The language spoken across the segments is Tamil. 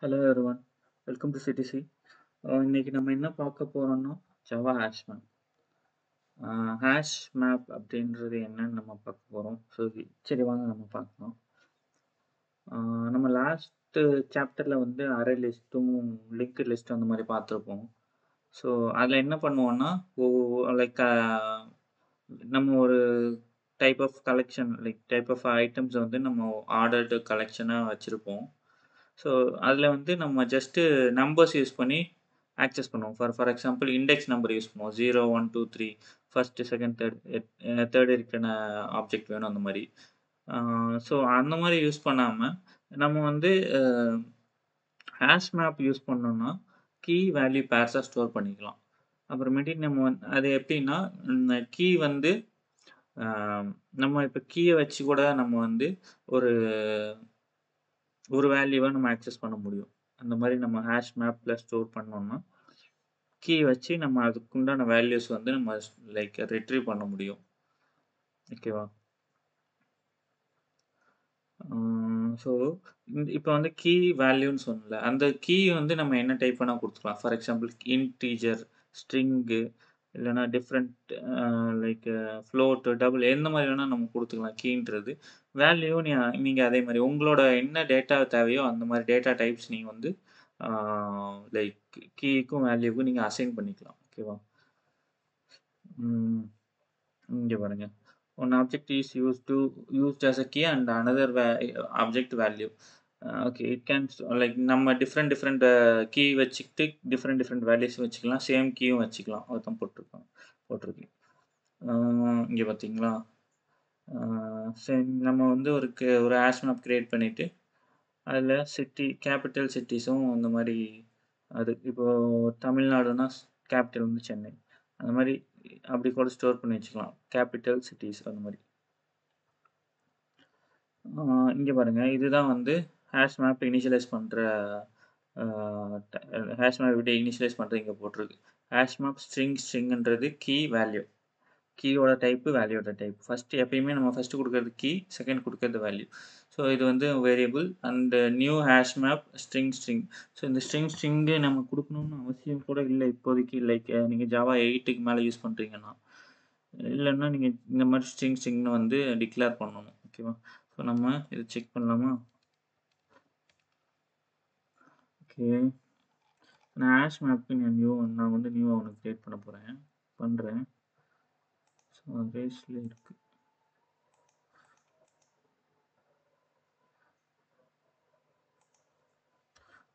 Hello everyone welcome to CDC இன்னைக்கு நம்ம என்ன பார்க்க போறோம்னா Java hash map hash map அப்படின்றது என்னன்னு நம்ம பார்க்க போகிறோம் ஸோ சரி வாங்க நம்ம பார்க்கலாம். Uh, நம்ம லாஸ்ட் சாப்டரில் வந்து அரை லிஸ்ட்டும் லிங்க் லிஸ்ட்டும் அந்த மாதிரி பார்த்துருப்போம். ஸோ அதில் என்ன பண்ணுவோம்னா லைக் நம்ம ஒரு type of collection like type of items வந்து நம்ம ஆர்டர்டு கலெக்ஷனாக வச்சுருப்போம். ஸோ அதில் வந்து நம்ம ஜஸ்ட்டு நம்பர்ஸ் யூஸ் பண்ணி ஆக்சஸ் பண்ணுவோம். For for example index number use பண்ணுவோம். Zero one two three first second third third இருக்கிற ஆப்ஜெக்ட் வேணும் அந்த மாதிரி. ஸோ அந்த மாதிரி யூஸ் பண்ணாமல் நம்ம வந்து ஹேஷ் மேப் யூஸ் பண்ணோம்னா கீ வேல்யூ பேர்ஸாக ஸ்டோர் பண்ணிக்கலாம். அப்புறமேட்டு நம்ம வந்து அது எப்படின்னா கீ வந்து நம்ம இப்போ கீயை வச்சு கூட நம்ம வந்து ஒரு ஒரு வேல்யூவை நம்ம ஆக்சஸ் பண்ண முடியும். அந்த மாதிரி நம்ம ஹேஷ் மேப்பில் ஸ்டோர் பண்ணோம்னா கீ வச்சு நம்ம அதுக்குண்டான வேல்யூஸ் வந்து நம்ம லைக் ரிட்ரீவ் பண்ண முடியும். ஓகேவா ஸோ இப்போ வந்து கீ வேல்யூன்னு சொன்னல அந்த கீ வந்து நம்ம என்ன டைப் பண்ணால் கொடுத்துக்கலாம். ஃபார் எக்ஸாம்பிள் இன்டீஜர் ஸ்ட்ரிங்கு இல்லைனா டிஃப்ரெண்ட் லைக் ஃப்ளோட்டு டபுள் எந்த மாதிரி வேணால் நம்ம கொடுத்துக்கலாம் கீன்றது. வேல்யூ நீ நீங்கள் அதே மாதிரி உங்களோட என்ன டேட்டா தேவையோ அந்த மாதிரி டேட்டா டைப்ஸ் நீங்கள் வந்து லைக் கீக்கும் வேல்யூக்கும் நீங்கள் அசைன் பண்ணிக்கலாம். ஓகேவா இங்கே பாருங்க. One object is use to used as a key and another object value okay it can like நம்ம டிஃப்ரெண்ட் டிஃப்ரெண்ட் கீ வச்சுக்கிட்டு டிஃப்ரெண்ட் டிஃப்ரெண்ட் வேல்யூஸ் வச்சுக்கலாம். சேம் கீயும் வச்சுக்கலாம். அதுதான் போட்டிருக்கோம் போட்டிருக்கு இங்கே பார்த்தீங்களா சரி நம்ம வந்து ஒரு ஒரு ஆஷ் மேப் க்ரியேட் பண்ணிவிட்டு அதில் சிட்டி கேபிட்டல் சிட்டிஸும் அந்த மாதிரி அது இப்போது தமிழ்நாடுனா கேபிட்டல் வந்து சென்னை. அந்த மாதிரி அப்படி கூட ஸ்டோர் பண்ணி வச்சுக்கலாம். கேபிட்டல் சிட்டிஸ் அந்த மாதிரி. இங்கே பாருங்கள் இதுதான் வந்து ஹேஷ் மேப் இனிஷியலைஸ் பண்ணுற ஹேஷ் மேப் எப்படி இனிஷியலைஸ் பண்ணுறது இங்கே போட்டிருக்கு. ஹேஷ் மேப் ஸ்ட்ரிங் ஸ்ட்ரிங்ன்றது கீ வேல்யூ கீயோட டைப்பு வேல்யூட டைப் ஃபஸ்ட்டு எப்பயுமே நம்ம ஃபஸ்ட்டு கொடுக்குறது கீ செகண்ட் கொடுக்கறது வேல்யூ ஸோ இது வந்து variable and new hash map string string so இந்த ஸ்ட்ரிங் ஸ்ட்ரிங்கு நம்ம கொடுக்கணும்னு அவசியம் கூட இல்லை. இப்போதைக்கு லைக் நீங்கள் ஜாவா எயிட்டுக்கு மேலே யூஸ் பண்ணுறீங்கன்னா இல்லைன்னா நீங்கள் இந்த மாதிரி ஸ்ட்ரிங் ஸ்ட்ரிங்னு வந்து டிக்ளேர் பண்ணணும். ஓகேவா ஸோ நம்ம இதை செக் பண்ணலாமா? ஓகே நான் ஆஷ் மேப்புக்கு நான் நியூ நான் வந்து நியூவாக ஒன்று கிரியேட் பண்ண போகிறேன் பண்ணுறேன் ஸோ ரேஸில் இருக்கு.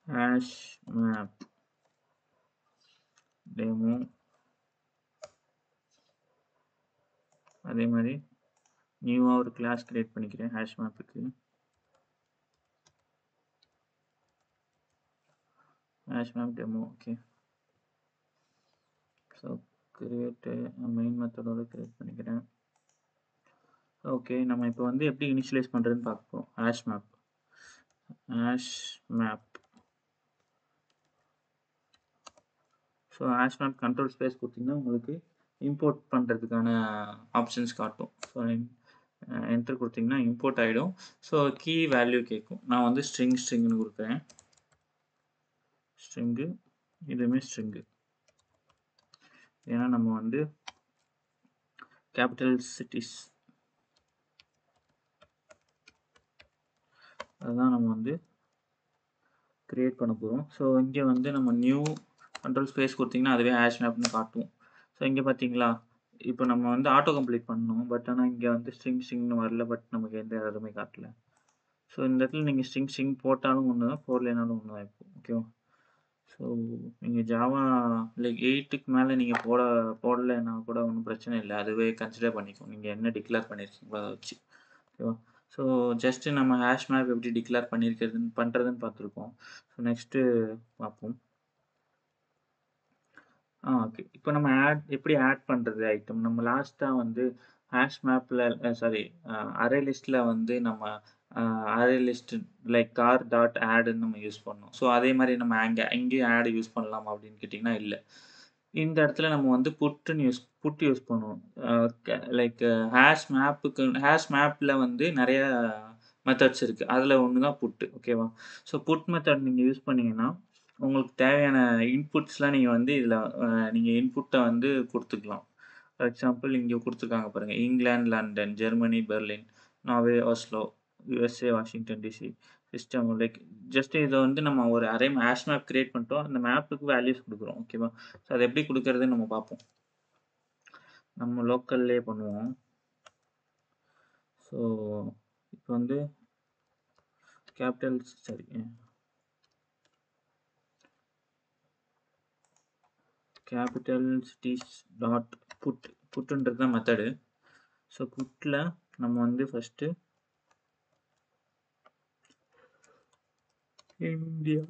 ஆஷ் மேப் டெமோ அதே மாதிரி நியூவாக ஒரு கிளாஸ் க்ரியேட் பண்ணிக்கிறேன் ஹேஷ் மேப்புக்கு hash map demo okay so create main மெத்தடோட create பண்ணிக்கிறேன். ஓகே நம்ம இப்போ வந்து எப்படி இனிஷியலைஸ் பண்ணுறதுன்னு பார்ப்போம். Hash map hash map so hash map control space கொடுத்தீங்கன்னா உங்களுக்கு இம்போர்ட் பண்ணுறதுக்கான ஆப்ஷன்ஸ் காட்டும். ஸோ என்ட்ரு uh, கொடுத்தீங்கன்னா இம்போர்ட் ஆகிடும் ஸோ கீ வேல்யூ கேட்கும். நான் வந்து ஸ்ட்ரிங் ஸ்ட்ரிங்னு கொடுக்குறேன். ஸ்ட்ரிங்கு இதுவுமே ஸ்ட்ரிங்கு. ஏன்னா நம்ம வந்து கேபிட்டல் சிட்டிஸ். அதுதான் நம்ம வந்து க்ரியேட் பண்ண போகிறோம் ஸோ இங்கே வந்து நம்ம நியூ கண்ட்ரோல் ஸ்பேஸ் கொடுத்திங்கன்னா அதுவே ஹேஷ் மேப்னு காட்டும். ஸோ இங்கே பார்த்தீங்களா? இப்போ நம்ம வந்து ஆட்டோ கம்ப்ளீட் பண்ணணும் பட் ஆனால் இங்கே வந்து ஸ்ட்ரிங் ஸ்ட்ரிங்னு வரல. பட் நமக்கு எந்த எதுவுமே காட்டல. ஸோ இந்த இடத்துல நீங்கள் ஸ்ட்ரிங் ஸ்ட்ரிங் போட்டாலும் ஒன்று தான் போடலைனாலும் ஒன்று தான் இப்போ ஓகேவா ஸோ நீங்கள் ஜாவா லைக் எயிட்டுக்கு மேலே நீங்கள் போட போடலைன்னா கூட ஒன்றும் பிரச்சனை இல்லை. அதுவே கன்சிடர் பண்ணிக்கும் நீங்கள் என்ன டிக்ளேர் பண்ணியிருக்கீங்களோ அதை வச்சு. ஓகேவா ஸோ ஜஸ்ட்டு நம்ம ஹேஷ் மேப் எப்படி டிக்ளேர் பண்ணியிருக்கிறதுன்னு பண்ணுறதுன்னு பார்த்துருக்கோம் ஸோ நெக்ஸ்ட்டு பார்ப்போம். ஆ ஓகே இப்போ நம்ம ஆட் எப்படி ஆட் பண்ணுறது ஐட்டம் நம்ம லாஸ்ட்டாக வந்து ஹேஷ் மேப்பில் சாரி அரே லிஸ்ட்டில் வந்து நம்ம array list like car dot ஆடுன்னு நம்ம யூஸ் பண்ணோம் ஸோ அதே மாதிரி நம்ம அங்கே அங்கேயும் ஆடு யூஸ் பண்ணலாமா அப்படின்னு கேட்டிங்கன்னா இல்லை இந்த இடத்துல நம்ம வந்து புட்டுன்னு யூஸ் புட் யூஸ் பண்ணுவோம். லைக் ஹேஷ் மேப்புக்கு ஹேஷ் மேப்பில் வந்து நிறையா மெத்தட்ஸ் இருக்குது அதில் ஒன்று தான் புட்டு ஓகேவா? ஸோ புட் மெத்தட் நீங்கள் யூஸ் பண்ணிங்கன்னா உங்களுக்கு தேவையான இன்புட்ஸ்லாம் நீங்கள் வந்து இதில் நீங்கள் இன்புட்டை வந்து கொடுத்துக்கலாம் ஃபார் எக்ஸாம்பிள் இங்கே கொடுத்துருக்காங்க பாருங்கள் England, London, Germany, Berlin, Norway, Oslo, USA, Washington DC, system like just இதை வந்து நம்ம ஒரு அரே ஆஷ் மேப் கிரியேட் பண்ணிட்டோம். அந்த மேப்புக்கு வேல்யூஸ் கொடுக்குறோம் ஓகேவா? ஸோ அதை எப்படி கொடுக்கறதுன்னு நம்ம பார்ப்போம். நம்ம லோக்கல்லே பண்ணுவோம். ஸோ இப்போ வந்து capital sorry capital cities dot put புட்டுன்றது தான் மெத்தடு. ஸோ புட்ல நம்ம வந்து first India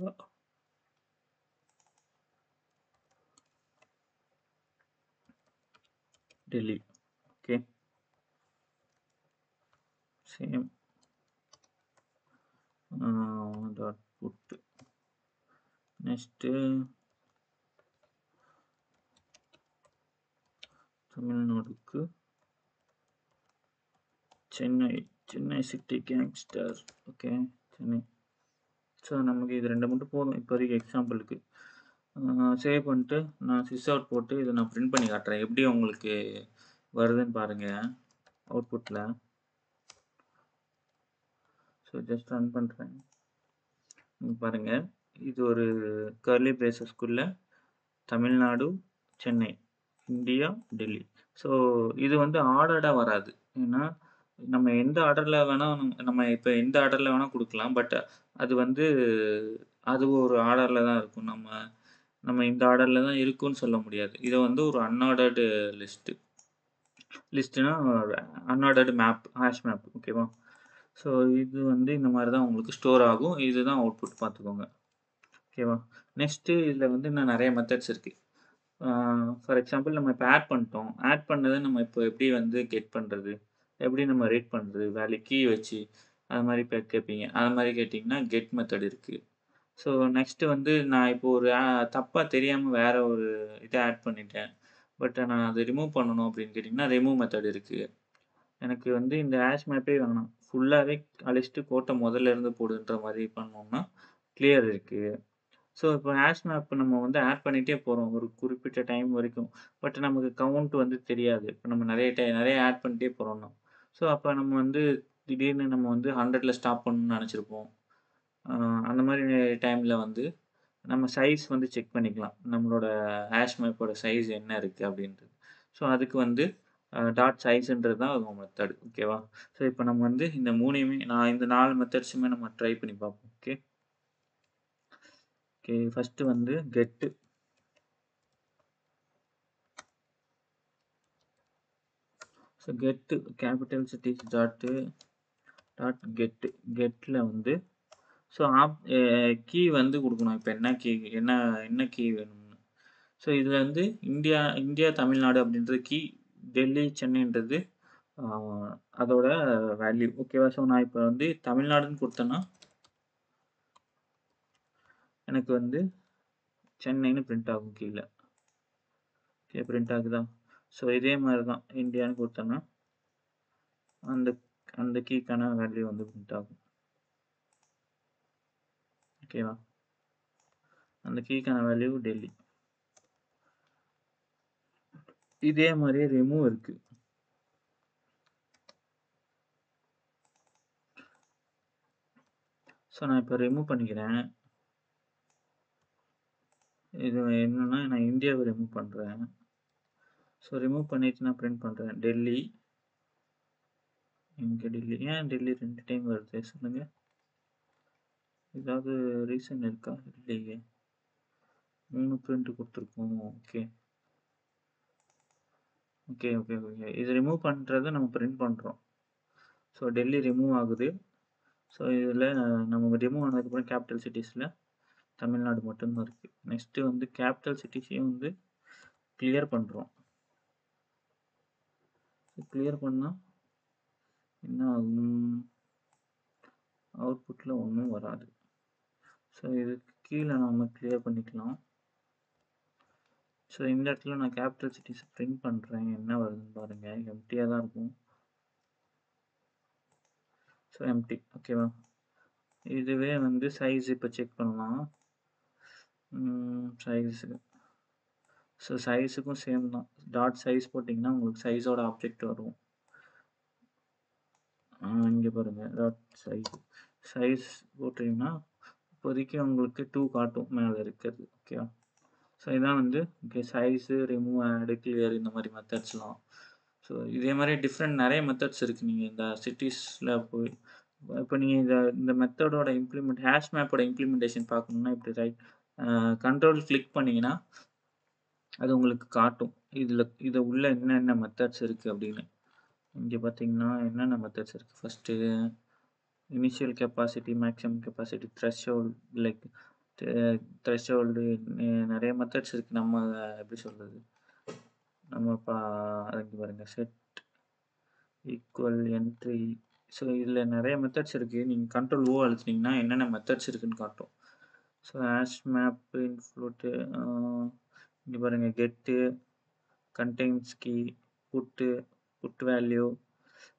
Delhi okay. Same dot put next தமிழ்நாடுக்கு Chennai Chennai city gangster okay Chennai. So நமக்கு இது ரெண்டு மட்டும் போதும். இப்போதைக்கு எக்ஸாம்பிளுக்கு. சேவ் பண்ணிட்டு நான் சிஸ் அவுட் போட்டு இதை நான் பிரிண்ட் பண்ணி காட்டுறேன். எப்படி உங்களுக்கு வருதுன்னு பாருங்கள் அவுட்புட்டில் ஸோ ஜஸ்ட் ரன் பண்ணுறேன் பாருங்கள் இது ஒரு கர்லி பிரேசஸ்க்குள்ள தமிழ்நாடு, சென்னை, இந்தியா, டெல்லி. ஸோ இது வந்து ஆர்டர்டாக வராது. ஏன்னா, நம்ம எந்த ஆர்டரில் வேணால் நம்ம இப்போ எந்த ஆர்டரில் வேணால் கொடுக்கலாம் பட் அது வந்து அது ஒரு ஆர்டரில் தான் இருக்கும். நம்ம நம்ம இந்த ஆர்டரில் தான் இருக்குன்னு சொல்ல முடியாது. இதை வந்து ஒரு அன்ஆர்டர்டு லிஸ்ட்டு லிஸ்ட்டுனா அன்ஆர்டர்டு மேப் ஹாஷ் மேப் ஓகேவா? ஸோ இது வந்து இந்த மாதிரி தான் உங்களுக்கு ஸ்டோர் ஆகும். இதுதான் அவுட்புட் பார்த்துக்கோங்க. ஓகேவா? நெக்ஸ்ட்டு இதில் வந்து இன்னும் நிறைய மெத்தட்ஸ் இருக்குது ஃபார் எக்ஸாம்பிள் நம்ம இப்போ ஆட் பண்ணிட்டோம். ஆட் பண்ணதை நம்ம இப்போ எப்படி வந்து கெட் பண்ணுறது எப்படி நம்ம ரீட் பண்ணுறது வேல்யூ கீ வச்சு அது மாதிரி இப்போ கேட்பீங்க. அது மாதிரி கேட்டிங்கன்னா கெட் மெத்தட் இருக்குது ஸோ நெக்ஸ்ட்டு வந்து நான் இப்போ ஒரு தப்பாக தெரியாமல் வேறு ஒரு இதை ஆட் பண்ணிட்டேன். பட் நான் அதை ரிமூவ் பண்ணணும் அப்படின்னு கேட்டிங்கன்னா ரிமூவ் மெத்தட் இருக்குது எனக்கு வந்து இந்த ஆஷ் மேப்பே வேணாம். ஃபுல்லாகவே அழிச்சிட்டு கோட்டை முதல்ல இருந்து போடுன்ற மாதிரி பண்ணோம்னா, கிளியர் இருக்குது ஸோ இப்போ ஹேஷ் மேப் நம்ம வந்து ஆட் பண்ணிகிட்டே போகிறோம் ஒரு குறிப்பிட்ட டைம் வரைக்கும். பட் நமக்கு கவுண்ட் வந்து தெரியாது. இப்போ நம்ம நிறைய டை நிறைய ஆட் பண்ணிட்டே போகிறோம்னா ஸோ அப்போ நம்ம வந்து திடீர்னு நம்ம வந்து 100ல ஸ்டாப் பண்ணணும்னு நினச்சிருப்போம் அந்த மாதிரி டைமில் வந்து நம்ம சைஸ் வந்து செக் பண்ணிக்கலாம். நம்மளோட ஹேஷ் மேப்போட சைஸ் என்ன இருக்குது அப்படின்றது. ஸோ அதுக்கு வந்து டாட் சைஸ்ன்றது தான் உங்க மெத்தட் ஓகேவா? ஸோ இப்போ நம்ம வந்து இந்த மூணையுமே நான் இந்த நாலு மெத்தட்ஸுமே நம்ம ட்ரை பண்ணி பார்ப்போம். ஓகே. ஓகே. ஃபஸ்ட்டு வந்து get so get capital cities dot dot get Kettle வந்து ஸோ ஆப் கீ வந்து கொடுக்கணும் இப்போ என்ன கீ என்ன என்ன கீ வேணும்னு. ஸோ இதில் வந்து இந்தியா இந்தியா, தமிழ்நாடு அப்படின்றது கீ. டெல்லி, சென்னைன்றது அதோட வேல்யூ ஓகேவா? ஸோ நான் இப்போ வந்து தமிழ்நாடுன்னு கொடுத்தேன்னா எனக்கு வந்து சென்னைன்னு பிரிண்ட் ஆகும் கீழே ஓகே பிரிண்ட் ஆகுதா? ஸோ இதே மாதிரி தான் இந்தியான்னு கொடுத்தோம்னா அந்த அந்த கீக்கான வேல்யூ வந்து பிரிண்ட் ஆகும். ஓகேவா? அந்த கீக்கான வேல்யூ டெல்லி. இதே மாதிரியே ரிமூவ் இருக்கு. ஸோ நான் இப்போ ரிமூவ் பண்ணிக்கிறேன். இது என்னென்னா நான் இந்தியாவை ரிமூவ் பண்ணுறேன் ஸோ ரிமூவ் பண்ணிவிட்டு நான் பிரிண்ட் பண்ணுறேன் டெல்லி. இங்கே டெல்லி. ஏன் டெல்லி ரெண்டு டைம் வருது சொல்லுங்கள் ஏதாவது ரீசன் இருக்கா? இல்லையே. மூணு பிரிண்ட் கொடுத்துருக்கோம் ஓகே. Okay, okay, okay. இது ரிமூவ் பண்ணுறத நம்ம பிரிண்ட் பண்ணுறோம் ஸோ டெல்லி ரிமூவ் ஆகுது. ஸோ இதில் நம்ம ரிமூவ் ஆனதுக்கப்புறம் கேப்பிட்டல் சிட்டிஸில் தமிழ்நாடு மட்டும்தான் இருக்குது இருக்கு. நெக்ஸ்ட்டு வந்து கேபிட்டல் சிட்டிஸையும் வந்து கிளியர் பண்றோம். கிளியர் பண்ணா என்ன ஆகும்? அவுட்புட்ல ஒன்றும் வராது. ஸோ இதுக்கு கீழே நாம கிளியர் பண்ணிக்கலாம். ஸோ இந்த இடத்துல நான் கேபிட்டல் சிட்டிஸ் பிரிண்ட் பண்ணுறேன் என்ன வருதுன்னு பாருங்கள் எம்டியாக தான் இருக்கும் ஸோ எம்டி ஓகேவா இதுவே வந்து சைஸ் இப்போ செக் பண்ணலாம் சைஸு ஸோ சைஸுக்கும் சேம் தான். டாட் சைஸ் போட்டிங்கன்னா உங்களுக்கு சைஸோட ஆப்ஜெக்ட் வரும். இங்கே பாருங்கள் டாட் சைஸ் சைஸ் போட்டிங்கன்னா இப்போதைக்கு உங்களுக்கு டூ காட்டும் மேலே இருக்கிறது. ஓகேவா ஸோ இதான் வந்து okay size remove add clear இந்த மாதிரி மெத்தட்ஸ்லாம் ஸோ இதே மாதிரி டிஃப்ரெண்ட் நிறைய மெத்தட்ஸ் இருக்குது நீங்கள் இந்த சிட்டிஸில் போய் இப்போ நீங்கள் இந்த இந்த மெத்தடோட இம்ப்ளிமெண்ட் ஹேஷ் மேப்போட இம்ப்ளிமெண்டேஷன் பார்க்கணுன்னா இப்படி ரைட் கண்ட்ரோல் கிளிக் பண்ணிங்கன்னா அது உங்களுக்கு காட்டும். இதில் இதை உள்ள என்னென்ன மெத்தட்ஸ் இருக்குது அப்படின்னு. இங்கே பார்த்தீங்கன்னா என்னென்ன மெத்தட்ஸ் இருக்குது first initial capacity maximum capacity threshold like threshold நிறைய மெத்தட்ஸ் இருக்குது நம்ம எப்படி சொல்கிறது நம்ம பா அதுக்கு பாருங்கள் செட் ஈக்குவல் என்ட்ரி ஸோ இதில் நிறைய மெத்தட்ஸ் இருக்குது நீங்கள் கண்ட்ரோல் ஓ அழுத்துனீங்கன்னா என்னென்ன மெத்தட்ஸ் இருக்குன்னு காட்டும். ஸோ ஹேஷ் மேப் இன்ஃப்ளூட்டு இங்கே பாருங்கள் get contains key put put value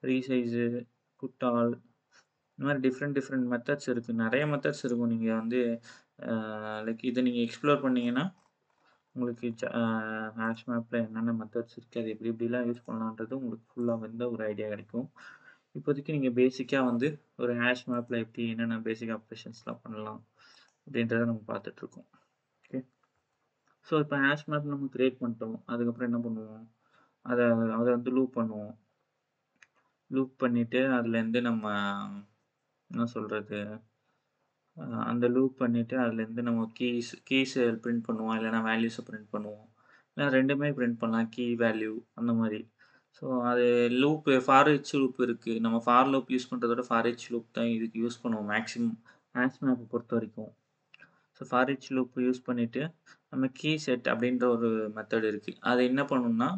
resize put all இந்த மாதிரி டிஃப்ரெண்ட் டிஃப்ரெண்ட் மெத்தட்ஸ் இருக்குது நிறைய மெத்தட்ஸ் இருக்கும். நீங்கள் வந்து uh, லைக் இதை நீங்கள் எக்ஸ்ப்ளோர் பண்ணிங்கன்னா உங்களுக்கு ஹேஷ் மேப்பில் uh, என்னென்ன மெத்தட்ஸ் இருக்குது அது எப்படி எப்படிலாம் யூஸ் பண்ணலான்றது உங்களுக்கு ஃபுல்லாக வந்து ஒரு ஐடியா கிடைக்கும். இப்போதைக்கு நீங்கள் பேசிக்காக வந்து ஒரு ஹேஷ் மேப்பில் எப்படி என்னென்ன பேசிக் ஆப்ரேஷன்ஸ்லாம் பண்ணலாம். அப்படின்றத நம்ம பார்த்துட்ருக்கோம். ஓகே ஸோ இப்போ ஹேஷ் மேப் நம்ம கிரியேட் பண்ணிட்டோம். அதுக்கப்புறம் என்ன பண்ணுவோம்? அதை அதை வந்து லூப் பண்ணுவோம். லூப் பண்ணிவிட்டு அதுலேருந்து நம்ம என்ன சொல்கிறது அந்த லூப் பண்ணிவிட்டு அதுலேருந்து நம்ம கீஸ் கீஸை பிரிண்ட் பண்ணுவோம். இல்லைனா வேல்யூஸை பிரிண்ட் பண்ணுவோம். இல்லை ரெண்டுமே பிரிண்ட் பண்ணலாம். கீ வேல்யூ அந்த மாதிரி. ஸோ அது லூப் ஃபாரிச் லூப் இருக்குது நம்ம ஃபார் லூப் யூஸ் பண்ணுறதோட ஃபார் ஹெச் லூப் தான் இதுக்கு யூஸ் பண்ணுவோம். மேக்ஸிமம் ஹேஷ் மேப்பை பொறுத்த வரைக்கும். ஃபாரிச் லூப் யூஸ் பண்ணிவிட்டு நம்ம கீ செட் அப்படின்ற ஒரு மெத்தட் இருக்குது அது என்ன பண்ணணும்னா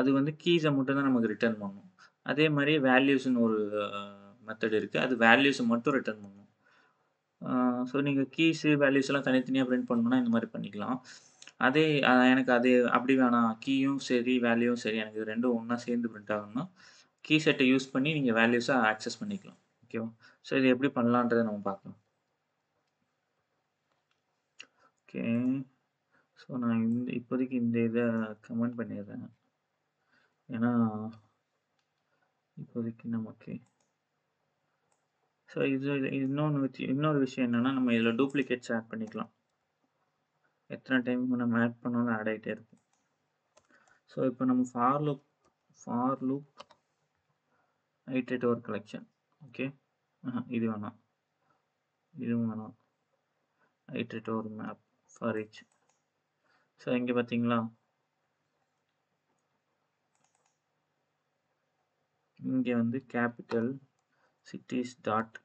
அது வந்து கீஸை மட்டும்தான் நமக்கு ரிட்டர்ன் பண்ணும். அதே மாதிரி வேல்யூஸ்னு ஒரு மெத்தட் இருக்குது அது வேல்யூஸை மட்டும் ரிட்டர்ன் பண்ணும். ஸோ நீங்கள் கீஸு வேல்யூஸ் எல்லாம் தனித்தனியாக பிரிண்ட் பண்ணணும்னா இந்த மாதிரி பண்ணிக்கலாம். அதே எனக்கு அது அப்படி வேணாம். கீயும் சரி வேல்யூவும் சரி எனக்கு இது ரெண்டும் ஒன்றா சேர்ந்து பிரிண்ட் ஆகணும்னா கீ செட்டை யூஸ் பண்ணி நீங்கள் வேல்யூஸை ஆக்சஸ் பண்ணிக்கலாம். ஓகேவா ஸோ இது எப்படி பண்ணலான்றதை நம்ம பார்க்கலாம். ஓகே. ஸோ நான் இந்த இப்போதைக்கு இந்த இதை கமெண்ட் பண்ணிடுறேன். ஏன்னா இப்போதைக்கு நமக்கு ஸோ இது இன்னொன்று வச்சு இன்னொரு விஷயம் என்னென்னா நம்ம இதில் டூப்ளிகேட்ஸ் ஆட் பண்ணிக்கலாம். எத்தனை டைம் நம்ம ஆட் பண்ணாலும் ஆட் ஆகிட்டே இருக்கும். ஸோ இப்போ நம்ம ஃபார் லுக் ஃபார் லுக் ஐட்டேட் ஒரு கலெக்ஷன் ஓகே இது வேணாம். இதுவும் வேணாம். ஐட்டேட் ஒரு மேப் ஃபார் ஈச் ஸோ இங்கே பார்த்தீங்களா இங்கே வந்து capital cities dot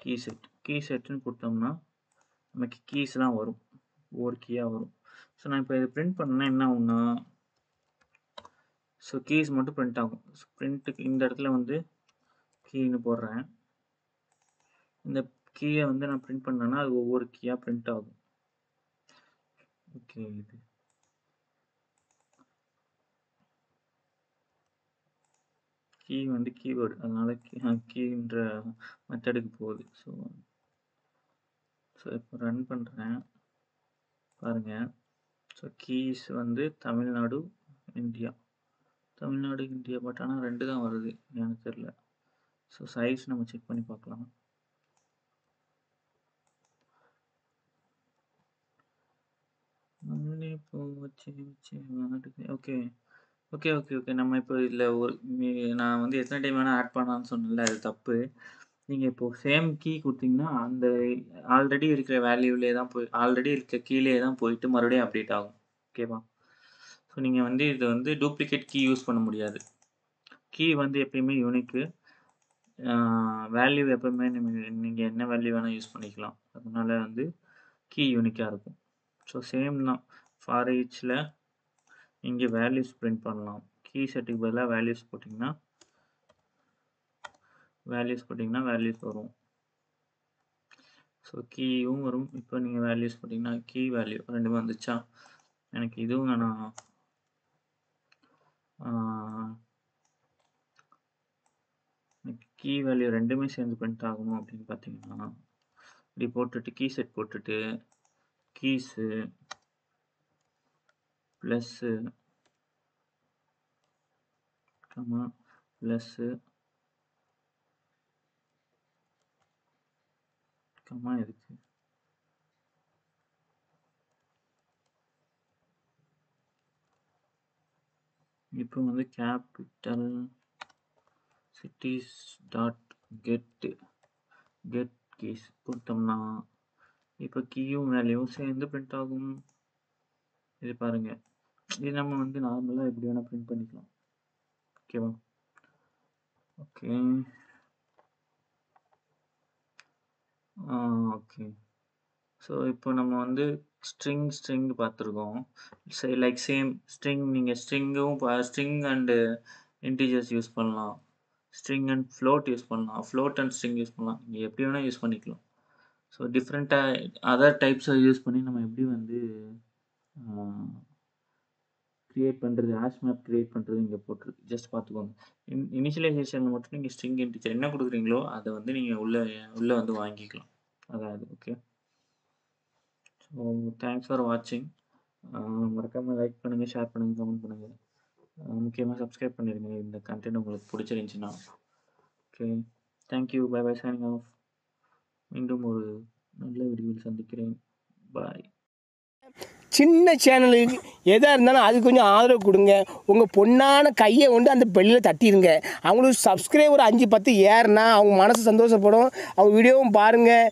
key set key செட்டுன்னு கொடுத்தோம்னா நமக்கு கீஸ்லாம் வரும். ஒவ்வொரு கீயாக வரும். ஸோ நான் இப்போ இதை பிரிண்ட் பண்ணேன்னா என்ன ஆகும்னா ஸோ கீஸ் மட்டும் பிரிண்ட் ஆகும். ஸோ பிரிண்ட்டுக்கு இந்த இடத்துல வந்து கீன்னு போடுறேன். இந்த கீயை வந்து நான் பிரிண்ட் பண்ணேன்னா அது ஒவ்வொரு கீயாக பிரிண்ட் ஆகும். ஓகே இது கீ வந்து கீவேர்டு அதனால கீன்ற மெத்தடுக்கு போகுது. ஸோ ஸோ இப்போ ரன் பண்ணுறேன் பாருங்கள் ஸோ கீஸ் வந்து Tamil Nadu India. Tamil Nadu India but ஆனால் ரெண்டு தான் வருது. எனக்கு தெரில ஸோ சைஸ் நம்ம செக் பண்ணி பார்க்கலாம். ஓகே ஓகே ஓகே ஓகே நம்ம இப்போ இதில் ஒரு நான் வந்து எத்தனை டைம் வேணால் ஆட் பண்ணலான்னு சொன்னல அது தப்பு. நீங்கள் இப்போது சேம் கீ கொடுத்தீங்கன்னா அந்த ஆல்ரெடி இருக்கிற வேல்யூவிலே தான் போய் ஆல்ரெடி இருக்க கீழே தான் போயிட்டு மறுபடியும் அப்டேட் ஆகும். ஓகேவா ஸோ நீங்கள் வந்து இதை வந்து டூப்ளிகேட் கீ யூஸ் பண்ண முடியாது. கீ வந்து எப்பயுமே யூனிக்கு வேல்யூ எப்பவுமே நீங்கள் என்ன வேல்யூ வேணால் யூஸ் பண்ணிக்கலாம். அதனால வந்து கீ யூனிக்காக இருக்கும். ஸோ சேம் தான். ஃபார் ஈச்சில் இங்கே வேல்யூஸ் பிரிண்ட் பண்ணலாம். கீ செட்டுக்கு பதிலாக வேல்யூஸ் போட்டிங்கன்னா வேல்யூஸ் போட்டிங்கன்னா வேல்யூஸ் வரும். ஸோ கீயும் வரும். இப்போ நீங்கள் வேல்யூஸ் போட்டிங்கன்னா கீ வேல்யூ ரெண்டுமே வந்துச்சா? எனக்கு இதுவும் வேணாம். எனக்கு கீ வேல்யூ ரெண்டுமே சேர்ந்து பிரிண்ட் ஆகணும் அப்படின்னு பார்த்தீங்கன்னா இப்படி போட்டுட்டு கீ செட் போட்டுட்டு keys plus comma plus comma இருக்கு இப்போ வந்து capital cities dot get get keys கொடுத்தோம்னா இப்போ கீயும் வேல்யூவும் சேர்ந்து பிரிண்ட் ஆகும். இது பாருங்க. இது நம்ம வந்து நார்மலாக எப்படி வேணால் பிரிண்ட் பண்ணிக்கலாம். ஓகேவா ஓகே ஓகே ஸோ இப்போ நம்ம வந்து ஸ்ட்ரிங் ஸ்ட்ரிங் பார்த்துருக்கோம். சரி லைக் சேம் ஸ்ட்ரிங் நீங்கள் ஸ்ட்ரிங்கும் ஸ்ட்ரிங் அண்டு இன்டீஜர்ஸ் யூஸ் பண்ணலாம். ஸ்ட்ரிங் அண்ட் ஃப்ளோட் யூஸ் பண்ணலாம். ஃப்ளோட் அண்ட் ஸ்ட்ரிங் யூஸ் பண்ணலாம். நீங்கள் எப்படி வேணால் யூஸ் பண்ணிக்கலாம். ஸோ டிஃப்ரெண்ட்டாக அதர் டைப்ஸை யூஸ் பண்ணி நம்ம எப்படி வந்து க்ரியேட் பண்ணுறது ஹேஷ் மேப் க்ரியேட் பண்ணுறது இங்கே போட்டிருக்கு. ஜஸ்ட் பார்த்துக்கோங்க. இன் இனிஷியலைசேஷனில் மட்டும் நீங்கள் ஸ்ட்ரிங் இன்டீஜர் என்ன கொடுக்குறீங்களோ அதை வந்து நீங்கள் உள்ளே உள்ளே வந்து வாங்கிக்கலாம். அதாவது ஓகே ஸோ தேங்க்ஸ் ஃபார் வாட்சிங் மறக்காமல் லைக் பண்ணுங்கள் ஷேர் பண்ணுங்கள் கமெண்ட் பண்ணுங்கள் முக்கியமாக சப்ஸ்கிரைப் பண்ணிடுங்க இந்த கண்டென்ட் உங்களுக்கு பிடிச்சிருந்துச்சின்னா. Okay thank you bye bye signing off மீண்டும் ஒரு நல்ல வீடியோவில் சந்திக்கிறேன். பாய் சின்ன சேனலுக்கு எதாக இருந்தாலும் அது கொஞ்சம் ஆதரவு கொடுங்க. உங்கள் பொண்ணான கையை கொண்டு அந்த பெல்லில் தட்டிடுங்க அவங்களுக்கு சப்ஸ்கிரைபர் அஞ்சு பத்து ஏறுனா அவங்க மனசு சந்தோஷப்படும். அவங்க வீடியோவும் பாருங்கள்